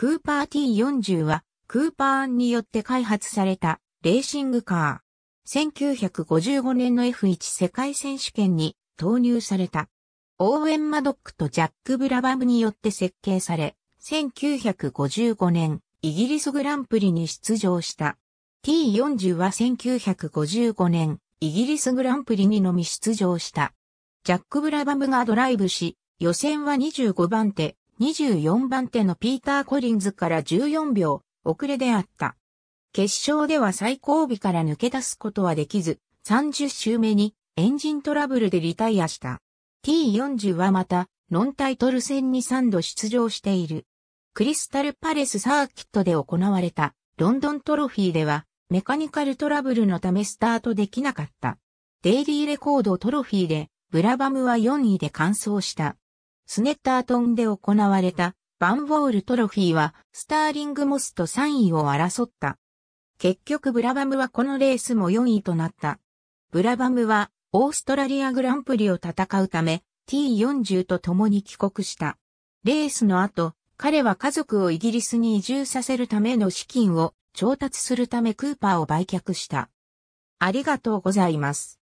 クーパー T40 はクーパーンによって開発されたレーシングカー。1955年の F1 世界選手権に投入された。オーウェン・マドックとジャック・ブラバムによって設計され、1955年、イギリスグランプリに出場した。T40 は1955年、イギリスグランプリにのみ出場した。ジャック・ブラバムがドライブし、予選は25番手、24番手のピーター・コリンズから14秒遅れであった。決勝では最後尾から抜け出すことはできず、30周目にエンジントラブルでリタイアした。T40 はまた、ノンタイトル戦に3度出場している。クリスタルパレスサーキットで行われたロンドントロフィーでは、メカニカルトラブルのためスタートできなかった。デイリーレコードトロフィーでブラバムは4位で完走した。スネッタートンで行われたバンボールトロフィーはスターリングモスと3位を争った。結局ブラバムはこのレースも4位となった。ブラバムはオーストラリアグランプリを戦うため T40 と共に帰国した。レースの後、彼は家族をイギリスに移住させるための資金を調達するためクーパーを売却した。ありがとうございます。